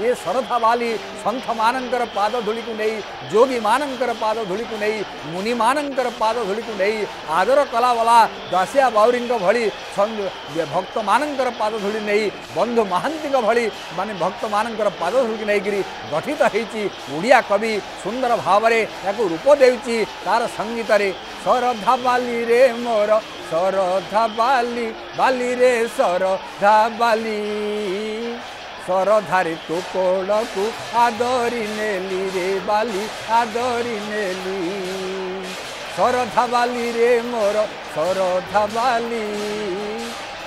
ये सरथवाली संथमानंकर को नहीं जोगीमानंकर पादधूलिकु नहीं मुनिमानंकर को नहीं आदर कलावला दासिया बाउरींक भली भक्तमानंकर पादधूली नहीं बंधु महांती भली माने भक्तमानंकर पादधूलिकु नहीं गठित होड़िया कवि सुंदर भाव में या रूप दे तार संगीत शरधा बाली रे मोर शरधा बाली रे शरधा बाली ଶରଧାରେ ତୋ କୋଳକୁ ଆଦରି ନେଲି ରେ ବାଲି ଆଦରି ନେଲି ଶରଧା ବାଲିରେ ମୋର ଶରଧା ବାଲି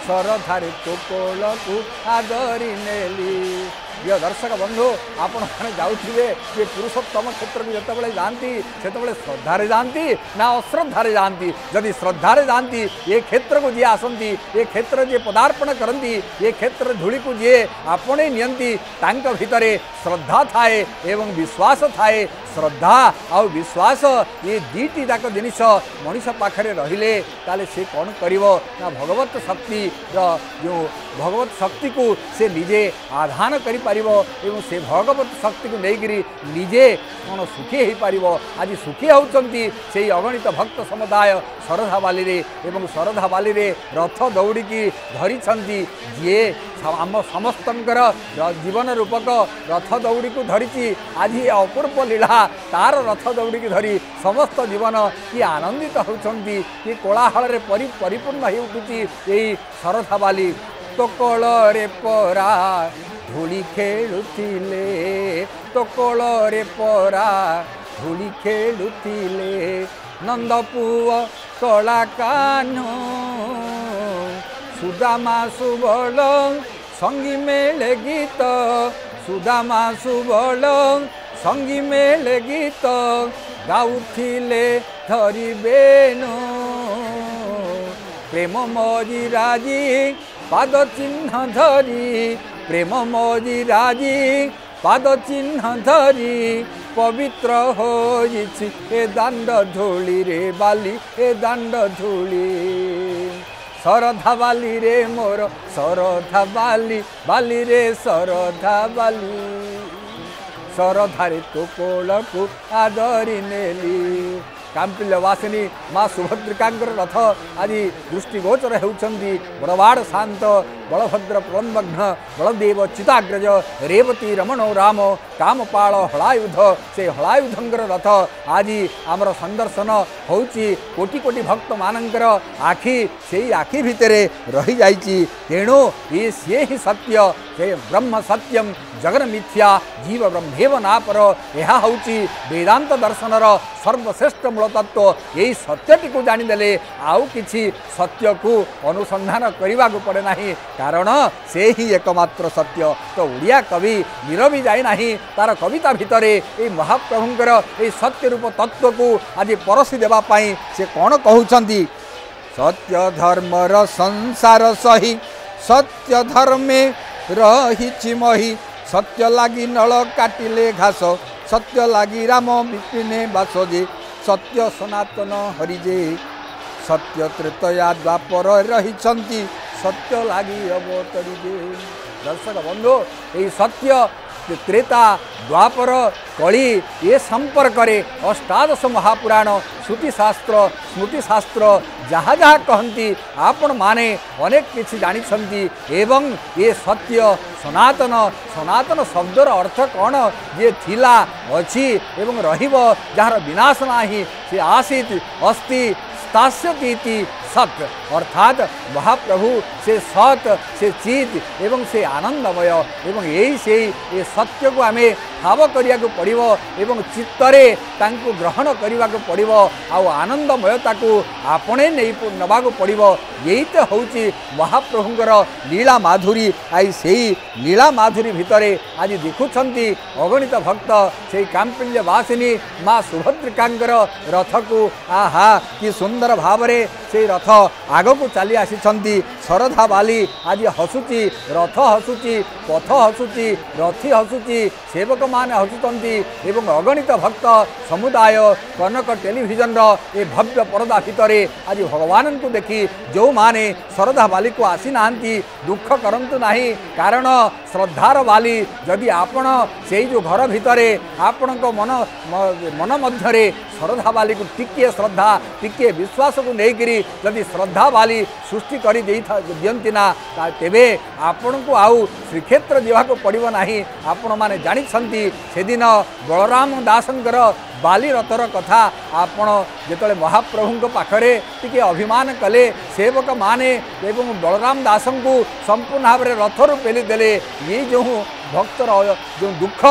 ଶରଧାରେ ତୋ କୋଳକୁ ଆଦରି ନେଲି ପ୍ରିୟ ଦର୍ଶକ ବନ୍ଧୁ ଆପଣମାନେ ଯାଉଥିବେ ଯେ ପୁରୁଷୋତ୍ତମ କ୍ଷେତ୍ରକୁ ଯେତେବେଳେ ଯାଆନ୍ତି ସେତେବେଳେ ଶ୍ରଦ୍ଧାରେ ଯାଆନ୍ତି ନା ଅଶ୍ରଦ୍ଧାରେ ଯାଆନ୍ତି ଯଦି ଶ୍ରଦ୍ଧାରେ ଯାଆନ୍ତି ଏ କ୍ଷେତ୍ରକୁ ଯିଏ ଆସନ୍ତି ଏ କ୍ଷେତ୍ର ଯିଏ ପଦାର୍ପଣ କରନ୍ତି ଏ କ୍ଷେତ୍ର ଧୂଳିକୁ ଯିଏ ଆପଣେଇ ନିଅନ୍ତି ତାଙ୍କ ଭିତରେ ଶ୍ରଦ୍ଧା ଥାଏ ଏବଂ ବିଶ୍ୱାସ ଥାଏ ଶ୍ରଦ୍ଧା ଆଉ ବିଶ୍ୱାସ ଏ ଦୁଇଟି ଯାକ ଜିନିଷ ମଣିଷ ପାଖରେ ରହିଲେ ତାହେଲେ ସେ କ'ଣ କରିବ ନା ଭଗବତ ଶକ୍ତିର ଯେଉଁ ଭଗବତ ଶକ୍ତିକୁ ସେ ନିଜେ ଆଧାନ କରିପାରିବ ଏବଂ ସେ ଭଗବତ ଶକ୍ତିକୁ ନେଇକରି ନିଜେ କ'ଣ ସୁଖୀ ହୋଇପାରିବ? ଆଜି ସୁଖୀ ହେଉଛନ୍ତି ସେଇ ଅଗଣିତ ଭକ୍ତ ସମୁଦାୟ ଶରଧା ବାଲିରେ ଏବଂ ଶରଧା ବାଲିରେ ରଥ ଦୌଡ଼ିକି ଧରିଛନ୍ତି ଯିଏ ସ- ଆମ ସମସ୍ତଙ୍କର ର- ଜୀବନ ରୂପକ ରଥ ଦୌଡ଼ିକୁ ଧରିଛି। ଆଜି ଏ ଅପୂର୍ବ ଲୀଳା ତାର ରଥ ଦୌଡ଼ିକି ଧରି ସମସ୍ତ ଜୀବନ କି ଆନନ୍ଦିତ ହେଉଛନ୍ତି କି କୋଳାହଳରେ ପରି ପରିପୂର୍ଣ୍ଣ ହେଇ ଉଠୁଛି ଏଇ ଶରଧା ବାଲି ତୋକଳରେ ପରା ধূলি খেলুলে টকলৰে পৰা ধূলি খেলুলে নন্দ পুৱ কলা কানু সুদামা সুবল সঙ্গী মেলে গীত সুদামা সুবল সঙ্গী মেলে গীত গাউলে ধরবে নো প্রেম মরি রাজি পাদ চিহ্ন ধরি ପ୍ରେମ ମଜି ରାଜି ପାଦ ଚିହ୍ନ ଧରି ପବିତ୍ର ହୋଇଛି ଏ ଦାଣ୍ଡ ଧୂଳିରେ ବାଲି ଏ ଦାଣ୍ଡ ଧୂଳି ଶରଧା ବାଲିରେ ମୋର ଶରଧା ବାଲି ବାଲିରେ ଶରଧା ବାଲି ଶରଧାରେ ତୋ କୋଳକୁ ଆଦରି ନେଲି କାମ୍ପିଲ ବାସିନୀ ମା ସୁଭଦ୍ରିକାଙ୍କର ରଥ ଆଜି ଦୃଷ୍ଟିଗୋଚର ହେଉଛନ୍ତି ବଡ଼ବାଡ଼ ଶାନ୍ତ ବଳଭଦ୍ର ପ୍ରବନ୍ମଗ୍ନ ବଳଦେବ ଚିତାଗ୍ରଜ ରେବତୀ ରମଣ ରାମ କାମପାଳ ହଳାୟୁଧ ସେ ହଳାୟୁଧଙ୍କର ରଥ ଆଜି ଆମର ସନ୍ଦର୍ଶନ ହେଉଛି କୋଟି କୋଟି ଭକ୍ତମାନଙ୍କର ଆଖି ସେଇ ଆଖି ଭିତରେ ରହିଯାଇଛି ତେଣୁ ଏ ସିଏ ହିଁ ସତ୍ୟ ସେ ବ୍ରହ୍ମ ସତ୍ୟମ୍ ଜଗନ ମିଥ୍ୟା ଜୀବ ବ୍ରହ୍ମେବ ନାପର ଏହା ହେଉଛି ବେଦାନ୍ତ ଦର୍ଶନର ସର୍ବଶ୍ରେଷ୍ଠ ମୂଳ ତତ୍ତ୍ୱ ଏହି ସତ୍ୟଟିକୁ ଜାଣିଦେଲେ ଆଉ କିଛି ସତ୍ୟକୁ ଅନୁସନ୍ଧାନ କରିବାକୁ ପଡ଼େ ନାହିଁ। କାରଣ ସେ ହିଁ ଏକମାତ୍ର ସତ୍ୟ। ତ ଓଡ଼ିଆ କବି ନିରବି ଯାଇନାହିଁ ତାର କବିତା ଭିତରେ ଏହି ମହାପ୍ରଭୁଙ୍କର ଏହି ସତ୍ୟ ରୂପ ତତ୍ତ୍ୱକୁ ଆଜି ପରଶି ଦେବା ପାଇଁ ସେ କ'ଣ କହୁଛନ୍ତି? ସତ୍ୟ ଧର୍ମର ସଂସାର ସହି ସତ୍ୟ ଧର୍ମେ ରହିଛି ମହି ସତ୍ୟ ଲାଗି ନଳ କାଟିଲେ ଘାସ ସତ୍ୟ ଲାଗି ରାମ ବିପିନେ ବାସ ଯେ ସତ୍ୟ ସନାତନ ହରିଜେ ସତ୍ୟ ତ୍ରେତୟା ଦ୍ୱାପର ରହିଛନ୍ତି ସତ୍ୟ ଲାଗି ଅବତରିବେ। ଦର୍ଶକ ବନ୍ଧୁ ଏହି ସତ୍ୟ ତ୍ରେତା ଦ୍ୱାପର କଳି ଏ ସମ୍ପର୍କରେ ଅଷ୍ଟାଦଶ ମହାପୁରାଣ ଶ୍ରୁତିଶାସ୍ତ୍ର ସ୍ମୃତିଶାସ୍ତ୍ର ଯାହା ଯାହା କହନ୍ତି ଆପଣମାନେ ଅନେକ କିଛି ଜାଣିଛନ୍ତି ଏବଂ ଏ ସତ୍ୟ ସନାତନ ସନାତନ ଶବ୍ଦର ଅର୍ଥ କ'ଣ ଯିଏ ଥିଲା ଅଛି ଏବଂ ରହିବ ଯାହାର ବିନାଶ ନାହିଁ ସେ ଆସିତ ଅସ୍ତି ସ୍ଥାସ୍ୟତି ଇତି ସତ୍ ଅର୍ଥାତ୍ ମହାପ୍ରଭୁ ସେ ସତ୍ ସେ ଚିତ୍ ଏବଂ ସେ ଆନନ୍ଦମୟ ଏବଂ ଏଇ ସେଇ ଏ ସତ୍ୟକୁ ଆମେ ଠାବ କରିବାକୁ ପଡ଼ିବ ଏବଂ ଚିତ୍ତରେ ତାଙ୍କୁ ଗ୍ରହଣ କରିବାକୁ ପଡ଼ିବ ଆଉ ଆନନ୍ଦମୟତାକୁ ଆପଣେଇ ନେଇ ନେବାକୁ ପଡ଼ିବ। ଏଇ ତ ହେଉଛି ମହାପ୍ରଭୁଙ୍କର ଲୀଳା ମାଧୁରୀ। ଆଇ ସେଇ ଲୀଳା ମାଧୁରୀ ଭିତରେ ଆଜି ଦେଖୁଛନ୍ତି ଅଗଣିତ ଭକ୍ତ ସେଇ କାମ୍ପିଲ୍ୟ ବାସିନୀ ମା ସୁଭଦ୍ରିକାଙ୍କର ରଥକୁ। ଆହା କି ସୁନ୍ଦର ଭାବରେ ସେଇ ରଥ ରଥ। ଆଗକୁ ଚାଲି ଆସିଛନ୍ତି ଶରଧା ବାଲି। ଆଜି ହସୁଛି ରଥ ହସୁଛି ପଥ ହସୁଛି ରଥି ହସୁଛି ସେବକମାନେ ହସୁଛନ୍ତି ଏବଂ ଅଗଣିତ ଭକ୍ତ ସମୁଦାୟ କନକ ଟେଲିଭିଜନର ଏ ଭବ୍ୟ ପରଦା ଭିତରେ ଆଜି ଭଗବାନଙ୍କୁ ଦେଖି ଯେଉଁମାନେ ଶରଧା ବାଲିକୁ ଆସିନାହାନ୍ତି ଦୁଃଖ କରନ୍ତୁ ନାହିଁ। କାରଣ ଶ୍ରଦ୍ଧାର ବାଲି ଯଦି ଆପଣ ସେଇ ଯେଉଁ ଘର ଭିତରେ ଆପଣଙ୍କ ମନ ମନ ମଧ୍ୟରେ ଶ୍ରଦ୍ଧା ବାଲିକୁ ଟିକିଏ ଶ୍ରଦ୍ଧା ଟିକିଏ ବିଶ୍ୱାସକୁ ନେଇକରି ଶ୍ରଦ୍ଧା ବାଲି ସୃଷ୍ଟି କରି ଦେଇଥା ଦିଅନ୍ତି ନା ତା- ତେବେ ଆପଣଙ୍କୁ ଆଉ ଶ୍ରୀକ୍ଷେତ୍ର ଯିବାକୁ ପଡ଼ିବ ନାହିଁ। ଆପଣମାନେ ଜାଣିଛନ୍ତି ସେଦିନ ବଳରାମ ଦାସଙ୍କର ବାଲି ରଥର କଥା। ଆପଣ ଯେତେବେଳେ ମହାପ୍ରଭୁଙ୍କ ପାଖରେ ଟିକେ ଅଭିମାନ କଲେ ସେବକମାନେ ଏବଂ ବଳରାମ ଦାସଙ୍କୁ ସମ୍ପୂର୍ଣ୍ଣ ଭାବରେ ରଥରୁ ପେଲିଦେଲେ। ଇଏ ଯେଉଁ ଭକ୍ତର ଯେଉଁ ଦୁଃଖ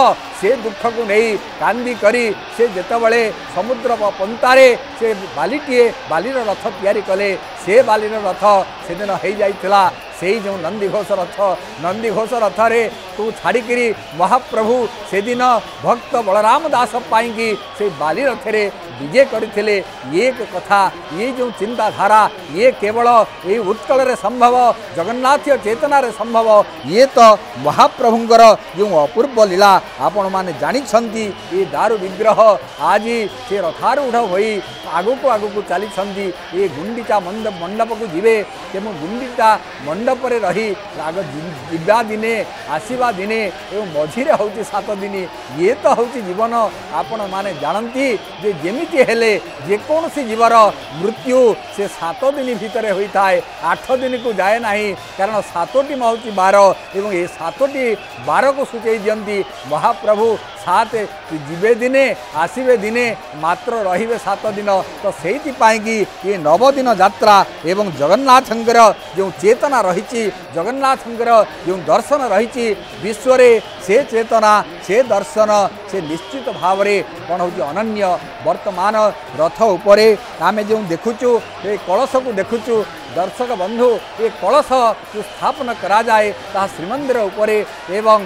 ସେ ଦୁଃଖକୁ ନେଇ କାନ୍ଦି କରି ସେ ଯେତେବେଳେ ସମୁଦ୍ର ପନ୍ତାରେ ସେ ବାଲିଟିଏ ବାଲିର ରଥ ତିଆରି କଲେ ସେ ବାଲିର ରଥ ସେଦିନ ହେଇଯାଇଥିଲା। ସେଇ ଯେଉଁ ନନ୍ଦିଘୋଷ ରଥ ନନ୍ଦିଘୋଷ ରଥରେ ତୁ ଛାଡ଼ିକିରି ମହାପ୍ରଭୁ ସେଦିନ ଭକ୍ତ ବଳରାମ ଦାସ ପାଇଁକି ସେଇ ବାଲି ରଥରେ ବିଜେ କରିଥିଲେ। ଇଏ କଥା ଇଏ ଯେଉଁ ଚିନ୍ତାଧାରା ଇଏ କେବଳ ଏଇ ଉତ୍କଳରେ ସମ୍ଭବ ଜଗନ୍ନାଥୀୟ ଚେତନାରେ ସମ୍ଭବ ଇଏ ତ ମହାପ୍ରଭୁଙ୍କର ଯେଉଁ ଅପୂର୍ବ ଲୀଳା। ଆପଣମାନେ ଜାଣିଛନ୍ତି ଏ ଦାରୁ ବିଗ୍ରହ। ଆଜି ସେ ରଥାରୂଢ଼ ହୋଇ ଆଗକୁ ଆଗକୁ ଚାଲିଛନ୍ତି। ଏ ଗୁଣ୍ଡିଚା ମଣ୍ଡ ମଣ୍ଡପକୁ ଯିବେ। ତେଣୁ ଗୁଣ୍ଡିଚା ମଣ୍ଡପରେ ରହି ଆଗ ଯି- ଯିବା ଦିନେ ଆସିବା ଦିନେ ଏବଂ ମଝିରେ ହେଉଛି ସାତ ଦିନ। ଇଏ ତ ହେଉଛି ଜୀବନ। ଆପଣମାନେ ଜାଣନ୍ତି ଯେ ଯେମିତି ହେଲେ ଯେକୌଣସି ଜୀବର ମୃତ୍ୟୁ ସେ ସାତ ଦିନ ଭିତରେ ହୋଇଥାଏ। ଆଠ ଦିନକୁ ଯାଏ ନାହିଁ। କାରଣ ସାତଟି ହେଉଛି ବାର ଏବଂ ଏ ସାତଟି ବାରକୁ ସୂଚାଇ ଦିଅନ୍ତି ମହାପ୍ରଭୁ ସାତ ଯିବେ ଦିନେ ଆସିବେ ଦିନେ ମାତ୍ର ରହିବେ ସାତ ଦିନ। ତ ସେଇଥିପାଇଁକି ଇଏ ନବଦିନ ଯାତ୍ରା ଏବଂ ଜଗନ୍ନାଥଙ୍କର ଯେଉଁ ଚେତନା ରହିଛି ଜଗନ୍ନାଥଙ୍କର ଯେଉଁ ଦର୍ଶନ ରହିଛି ବିଶ୍ୱରେ ସେ ଚେତନା ସେ ଦର୍ଶନ ସେ ନିଶ୍ଚିତ ଭାବରେ କ'ଣ ହେଉଛି ଅନନ୍ୟ ବର୍ତ୍ତମାନ ରଥ ଉପରେ ଆମେ ଯେଉଁ ଦେଖୁଛୁ ଏ କଳସକୁ ଦେଖୁଛୁ ଦର୍ଶକ ବନ୍ଧୁ ଏ କଳସ ଯେଉଁ ସ୍ଥାପନ କରାଯାଏ ତାହା ଶ୍ରୀମନ୍ଦିର ଉପରେ ଏବଂ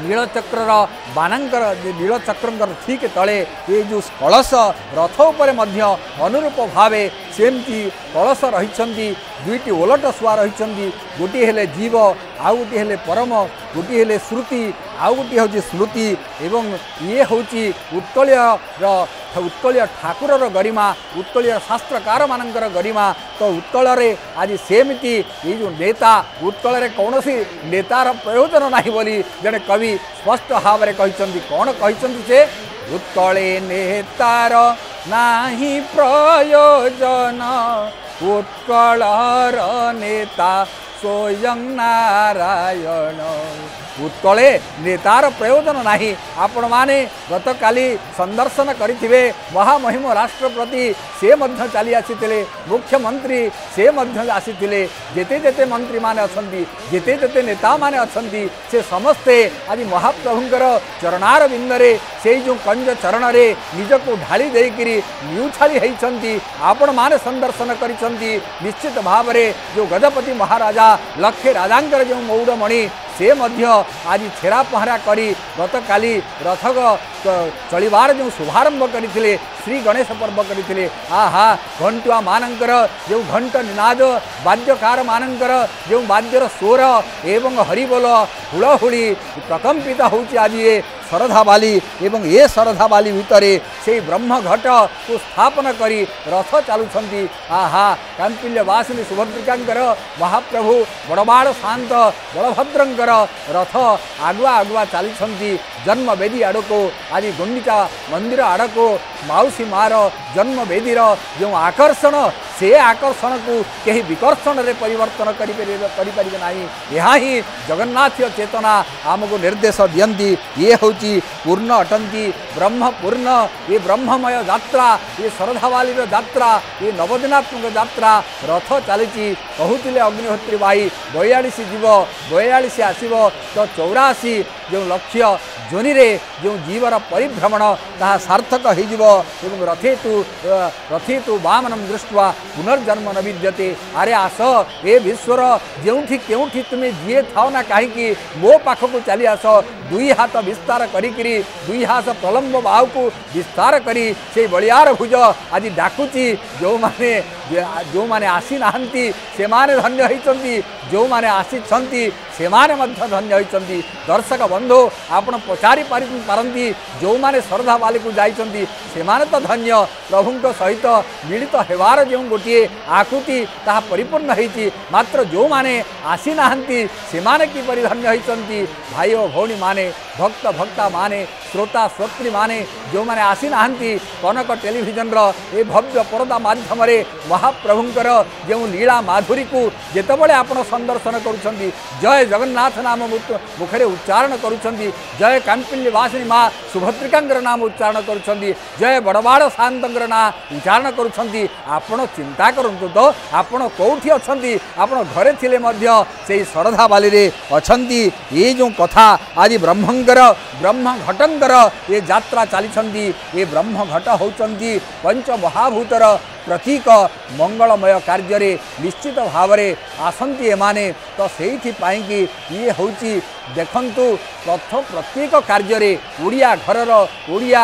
ନୀଳଚକ୍ରର ବାନାଙ୍କର ଯେ ନୀଳଚକ୍ରଙ୍କର ଠିକ୍ ତଳେ ଏ ଯେଉଁ କଳସ ରଥ ଉପରେ ମଧ୍ୟ ଅନୁରୂପ ଭାବେ ସେମିତି କଳସ ରହିଛନ୍ତି ଦୁଇଟି ଓଲଟ ଶୁଆ ରହିଛନ୍ତି ଗୋଟିଏ ହେଲେ ଜୀବ ଆଉ ଗୋଟିଏ ହେଲେ ପରମ ଗୋଟିଏ ହେଲେ ଶ୍ରୁତି ଆଉ ଗୋଟିଏ ହେଉଛି ସ୍ମୃତି ଏବଂ ଇଏ ହେଉଛି ଉତ୍କଳୀୟର ଉତ୍କଳୀୟ ଠାକୁରର ଗରିମା ଉତ୍କଳୀୟ ଶାସ୍ତ୍ରକାରମାନଙ୍କର ଗରିମା। ତ ଉତ୍କଳରେ ଆଜି ସେମିତି ଏଇ ଯେଉଁ ନେତା ଉତ୍କଳରେ କୌଣସି ନେତାର ପ୍ରୟୋଜନ ନାହିଁ ବୋଲି ଜଣେ କବି ସ୍ପଷ୍ଟ ଭାବରେ କହିଛନ୍ତି। କ'ଣ କହିଛନ୍ତି ସେ? ଉତ୍କଳେ ନେତାର नाही प्रयोजन उत्कळर नेता स्वयं नारायण ଉତ୍କଳେ ନେତାର ପ୍ରୟୋଜନ ନାହିଁ ଆପଣମାନେ ଗତକାଲି ସନ୍ଦର୍ଶନ କରିଥିବେ ମହାମହିମ ରାଷ୍ଟ୍ରପତି ସେ ମଧ୍ୟ ଚାଲି ଆସିଥିଲେ ମୁଖ୍ୟମନ୍ତ୍ରୀ ସେ ମଧ୍ୟ ଆସିଥିଲେ ଯେତେ ଯେତେ ମନ୍ତ୍ରୀମାନେ ଅଛନ୍ତି ଯେତେ ଯେତେ ନେତାମାନେ ଅଛନ୍ତି ସେ ସମସ୍ତେ ଆଜି ମହାପ୍ରଭୁଙ୍କର ଚରଣାର ବିନ୍ଦରେ ସେଇ ଯେଉଁ କଞ୍ଜ ଚରଣରେ ନିଜକୁ ଢାଳି ଦେଇକିରି ନିଉଛାଳି ହେଇଛନ୍ତି ଆପଣମାନେ ସନ୍ଦର୍ଶନ କରିଛନ୍ତି ନିଶ୍ଚିତ ଭାବରେ ଯେଉଁ ଗଜପତି ମହାରାଜା ଲକ୍ଷେ ରାଜାଙ୍କର ଯେଉଁ ମୌଡ଼ମଣି ସେ ମଧ୍ୟ ଆଜି ଛେରା ପହଁରା କରି ଗତକାଲି ରଥ ଚଳିବାର ଯେଉଁ ଶୁଭାରମ୍ଭ କରିଥିଲେ ଶ୍ରୀ ଗଣେଶ ପର୍ବ କରିଥିଲେ ଆହା ଘଣ୍ଟୁଆ ମାନଙ୍କର ଯେଉଁ ଘଣ୍ଟ ନିନାଦ ବାଦ୍ୟକାରମାନଙ୍କର ଯେଉଁ ବାଦ୍ୟର ସ୍ୱର ଏବଂ ହରିବୋଲ ହୁଳହୁଳି ପ୍ରକମ୍ପିତ ହେଉଛି ଆଜି ଏ ଶରଧାବାଲି ଏବଂ ଏ ଶରଧାବାଲି ଭିତରେ ସେଇ ବ୍ରହ୍ମଘଟକୁ ସ୍ଥାପନ କରି ରଥ ଚାଲୁଛନ୍ତି। ଆହା କାମ୍ପିଲ୍ୟ ବାସିନୀ ସୁଭଦ୍ରିକାଙ୍କର ମହାପ୍ରଭୁ ବଡ଼ବାଡ଼ ଶାନ୍ତ ବଳଭଦ୍ରଙ୍କର ରଥ ଆଗୁଆ ଆଗୁଆ ଚାଲିଛନ୍ତି। ଜନ୍ମବେଦୀ ଆଡ଼କୁ ଆଜି ଗୁଣ୍ଡିଚା ମନ୍ଦିର ଆଡ଼କୁ ମାଉସୀ ମାର ଜନ୍ମବେଦୀର ଯେଉଁ ଆକର୍ଷଣ ସେ ଆକର୍ଷଣକୁ କେହି ବିକର୍ଷଣରେ ପରିବର୍ତ୍ତନ କରିପାରିବେ କରିପାରିବେ ନାହିଁ। ଏହା ହିଁ ଜଗନ୍ନାଥୀୟ ଚେତନା ଆମକୁ ନିର୍ଦ୍ଦେଶ ଦିଅନ୍ତି। ଇଏ ହେଉଛି ପୂର୍ଣ୍ଣ ଅଟନ୍ତି ବ୍ରହ୍ମ ପୂର୍ଣ୍ଣ ଏ ବ୍ରହ୍ମମୟ ଯାତ୍ରା ଏ ଶରଧାବାଲିର ଯାତ୍ରା ଏ ନବଦିନାତ୍ମକ ଯାତ୍ରା ରଥ ଚାଲିଛି କହୁଥିଲେ ଅଗ୍ନିହୋତ୍ରୀ ଭାଇ ବୟାଳିଶ ଯିବ ବୟାଳିଶ ଆସିବ ତ ଚଉରାଅଶୀ ଯେଉଁ ଲକ୍ଷ୍ୟ ଜୋନିରେ ଯେଉଁ ଜୀବର ପରିଭ୍ରମଣ ତାହା ସାର୍ଥକ ହୋଇଯିବ ଏବଂ ରଥେ ତୁ ରଥି ତୁ ବାମନମ ଦୃଷ୍ଟ୍ୱା ପୁନର୍ଜନ୍ମ ନ ବିଦ୍ୟତେ। ଆରେ ଆସ ଏ ବିଶ୍ୱର ଯେଉଁଠି କେଉଁଠି ତୁମେ ଯିଏ ଥାଅ ନା କାହିଁକି ମୋ ପାଖକୁ ଚାଲି ଆସ। ଦୁଇ ହାତ ବିସ୍ତାର କରିକିରି ଦୁଇ ହାତ ପ୍ରଲମ୍ବ ବାହୁକୁ ବିସ୍ତାର କରି ସେଇ ବଳିଆର ଭୁଜ ଆଜି ଡାକୁଛି ଯେଉଁମାନେ ଯେଉଁମାନେ ଆସିନାହାନ୍ତି ସେମାନେ ଧନ୍ୟ ହୋଇଛନ୍ତି ଯେଉଁମାନେ ଆସିଛନ୍ତି ସେମାନେ ମଧ୍ୟ ଧନ୍ୟ ହୋଇଛନ୍ତି। ଦର୍ଶକ ବନ୍ଧୁ ଆପଣ ପଚାରି ପାରି ପାରନ୍ତି ଯେଉଁମାନେ ଶ୍ରଦ୍ଧା ବାଲିକୁ ଯାଇଛନ୍ତି ସେମାନେ ତ ଧନ୍ୟ ପ୍ରଭୁଙ୍କ ସହିତ ମିଳିତ ହେବାର ଯେଉଁ ଗୋଟିଏ ଆକୃତି ତାହା ପରିପୂର୍ଣ୍ଣ ହୋଇଛି ମାତ୍ର ଯେଉଁମାନେ ଆସିନାହାନ୍ତି ସେମାନେ କିପରି ଧନ୍ୟ ହୋଇଛନ୍ତି ଭାଇ ଓ ଭଉଣୀମାନେ ଭକ୍ତ ଭକ୍ତାମାନେ ଶ୍ରୋତା ଶ୍ରୋତ୍ରୀମାନେ ଯେଉଁମାନେ ଆସିନାହାନ୍ତି କନକ ଟେଲିଭିଜନର ଏ ଭବ୍ୟ ପରଦା ମାଧ୍ୟମରେ ମହାପ୍ରଭୁଙ୍କର ଯେଉଁ ଲୀଳା ମାଧୁରୀକୁ ଯେତେବେଳେ ଆପଣ ସନ୍ଦର୍ଶନ କରୁଛନ୍ତି ଜୟ ଜଗନ୍ନାଥ ନାମ ମୁଖରେ ଉଚ୍ଚାରଣ କରୁଛନ୍ତି ଜୟ କାମ୍ପିଲ୍ଲି ବାସିନୀ ମା ସୁଭଦ୍ରିକାଙ୍କର ନାମ ଉଚ୍ଚାରଣ କରୁଛନ୍ତି। ଜୟ ବଡ଼ବାଡ଼ ସାନ୍ତଙ୍କର ନାଁ ଉଚ୍ଚାରଣ କରୁଛନ୍ତି। ଆପଣ ଚିନ୍ତା କରନ୍ତୁ ତ ଆପଣ କେଉଁଠି ଅଛନ୍ତି? ଆପଣ ଘରେ ଥିଲେ ମଧ୍ୟ ସେଇ ଶରଧା ଅଛନ୍ତି। ଏ ଯେଉଁ କଥା ଆଜି ବ୍ରହ୍ମଙ୍କର ବ୍ରହ୍ମ ଘଟଙ୍କର ଏ ଯାତ୍ରା ଚାଲିଛନ୍ତି। ଏ ବ୍ରହ୍ମ ଘଟ ହେଉଛନ୍ତି ପଞ୍ଚମହାଭୂତର ପ୍ରତୀକ ମଙ୍ଗଳମୟ କାର୍ଯ୍ୟରେ ନିଶ୍ଚିତ ଭାବରେ ଆସନ୍ତି ଏମାନେ। ତ ସେଇଥିପାଇଁକି ଇଏ ହେଉଛି ଦେଖନ୍ତୁ ପ୍ରଥ ପ୍ରତ୍ୟେକ କାର୍ଯ୍ୟରେ ଓଡ଼ିଆ ଘରର ଓଡ଼ିଆ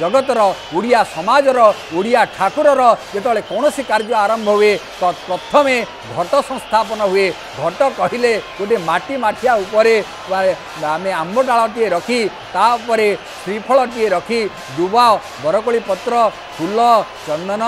ଜଗତର ଓଡ଼ିଆ ସମାଜର ଓଡ଼ିଆ ଠାକୁରର ଯେତେବେଳେ କୌଣସି କାର୍ଯ୍ୟ ଆରମ୍ଭ ହୁଏ ତ ପ୍ରଥମେ ଘଟ ସଂସ୍ଥାପନ ହୁଏ। ଘଟ କହିଲେ ଗୋଟିଏ ମାଟି ମାଠିଆ ଉପରେ ଆମେ ଆମ୍ବ ଡାଳଟିଏ ରଖି ତା ଉପରେ ଶ୍ରୀଫଳଟିଏ ରଖି ଦୁବ ବରକୋଳି ପତ୍ର ଫୁଲ ଚନ୍ଦନ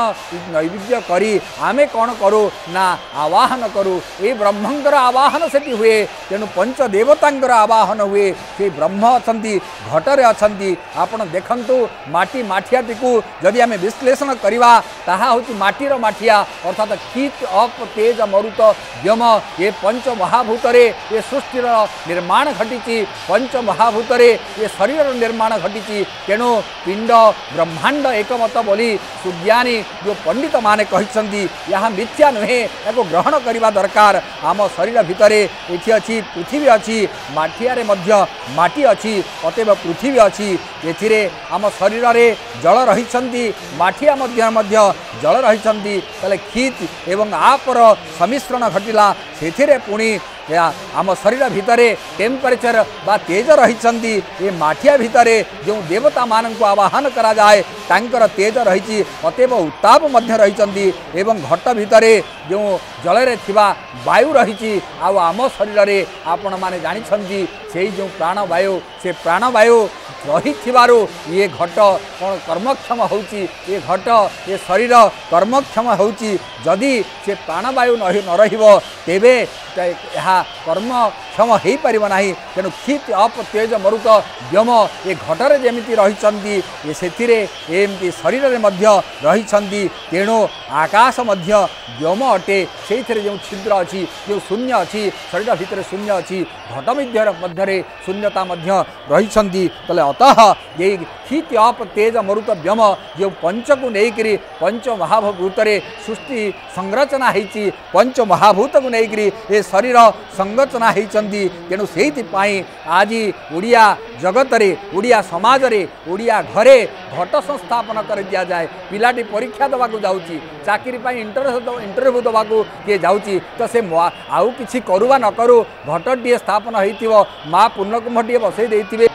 ନୈବେଦ୍ୟ କରି ଆମେ କ'ଣ କରୁ ନା ଆବାହନ କରୁ ଏଇ ବ୍ରହ୍ମଙ୍କର ଆବାହନ ସେଠି ହୁଏ ତେଣୁ ପଞ୍ଚଦେବତାଙ୍କର ଆବାହନ ହୁଏ ସେ ବ୍ରହ୍ମ ଅଛନ୍ତି ଘଟରେ ଅଛନ୍ତି ଆପଣ ଦେଖନ୍ତୁ ମାଟି ମାଠିଆଟିକୁ ଯଦି ଆମେ ବିଶ୍ଳେଷଣ କରିବା ତାହା ହେଉଛି ମାଟିର ମାଠିଆ ଅର୍ଥାତ୍ କିତ୍ ଅପ୍ ତେଜ ମରୁତ ବ୍ୟମ ଏ ପଞ୍ଚ ମହାଭୂତରେ ଏ ସୃଷ୍ଟିର ନିର୍ମାଣ ଘଟିଛି ପଞ୍ଚ ମହାଭୂତରେ ଏ ଶରୀରର ନିର୍ମାଣ ଘଟିଛି ତେଣୁ ପିଣ୍ଡ ବ୍ରହ୍ମାଣ୍ଡ ଏକମତ ବୋଲି ସୁଜ୍ଞାନୀ ଯେଉଁ ପଣ୍ଡିତମାନେ କହିଛନ୍ତି ଏହା ମିଥ୍ୟା ନୁହେଁ ଏହାକୁ ଗ୍ରହଣ କରିବା ଦରକାର। ଆମ ଶରୀର ଭିତରେ ଏଠି ଅଛି ପୃଥିବୀ ଅଛି ମାଠିଆରେ ମଧ୍ୟ ମାଟି ଅଛି ଅତେବ ପୃଥିବୀ ଅଛି। ଏଥିରେ ଆମ ଶରୀରରେ ଜଳ ରହିଛନ୍ତି ମାଠିଆ ମଧ୍ୟରେ ମଧ୍ୟ ଜଳ ରହିଛନ୍ତି। ତାହେଲେ କ୍ଷିତ୍ ଏବଂ ଆପର ସମିଶ୍ରଣ ଘଟିଲା। ସେଥିରେ ପୁଣି ଆମ ଶରୀର ଭିତରେ ଟେମ୍ପରେଚର ବା ତେଜ ରହିଛନ୍ତି ଏ ମାଠିଆ ଭିତରେ ଯେଉଁ ଦେବତାମାନଙ୍କୁ ଆବାହନ କରାଯାଏ ତାଙ୍କର ତେଜ ରହିଛି ଅତେବ ଉତ୍ତାପ ମଧ୍ୟ ରହିଛନ୍ତି ଏବଂ ଘଟ ଭିତରେ ଯେଉଁ ଜଳରେ ଥିବା ବାୟୁ ରହିଛି ଆଉ ଆମ ଶରୀରରେ ଆପଣମାନେ ଜାଣିଛନ୍ତି ସେଇ ଯେଉଁ ପ୍ରାଣବାୟୁ ସେ ପ୍ରାଣବାୟୁ ରହିଥିବାରୁ ଇଏ ଘଟ କ'ଣ କର୍ମକ୍ଷମ ହେଉଛି? ଏ ଘଟ ଏ ଶରୀର କର୍ମକ୍ଷମ ହେଉଛି? ଯଦି ସେ ପ୍ରାଣବାୟୁ ନ ରହିବ ତେବେ ଏହା କର୍ମକ୍ଷମ ହୋଇପାରିବ ନାହିଁ। ତେଣୁ କ୍ଷିତ୍ ଅପ୍ ତେଜ ମରୁତ ବ୍ୟମ ଏ ଘଟରେ ଯେମିତି ରହିଛନ୍ତି ଏ ସେଥିରେ ଏମିତି ଶରୀରରେ ମଧ୍ୟ ରହିଛନ୍ତି ତେଣୁ ଆକାଶ ମଧ୍ୟ ବ୍ୟମ ଅଟେ। ସେଇଥିରେ ଯେଉଁ ଛିଦ୍ର ଅଛି ଯେଉଁ ଶୂନ୍ୟ ଅଛି ଶରୀର ଭିତରେ ଶୂନ୍ୟ ଅଛି ଘଟ ମଧ୍ୟରେ ମଧ୍ୟରେ ଶୂନ୍ୟତା ମଧ୍ୟ ରହିଛନ୍ତି। ତାହେଲେ ଅତଃ ଏଇ କ୍ଷିତ୍ ଅପ୍ ତେଜ ମରୁତ ବ୍ୟମ ଯେଉଁ ପଞ୍ଚକୁ ନେଇକରି ପଞ୍ଚ ମହାଭୂତରେ ସୃଷ୍ଟି ସଂରଚନା ହେଇଛି ପଞ୍ଚ ମହାଭୂତକୁ ନେଇକରି ଏ ଶରୀର ସଂରଚନା ହେଇଛନ୍ତି। ତେଣୁ ସେଇଥିପାଇଁ ଆଜି ଓଡ଼ିଆ ଜଗତରେ ଓଡ଼ିଆ ସମାଜରେ ଓଡ଼ିଆ ଘରେ ଘଟ ସଂସ୍ଥାପନ କରି ଦିଆଯାଏ ପିଲାଟି ପରୀକ୍ଷା ଦେବାକୁ ଯାଉଛି ଚାକିରି ପାଇଁ ଇଣ୍ଟରଭ୍ୟୁ ଇଣ୍ଟରଭ୍ୟୁ ଦେବାକୁ କିଏ ଯାଉଛି ତ ସେ ଆଉ କିଛି କରୁ ବା ନ କରୁ ଘଟଟିଏ ସ୍ଥାପନ ହେଇଥିବ ମା ପୂର୍ଣ୍ଣକୁମ୍ଭଟିଏ ବସେଇ ଦେଇଥିବେ।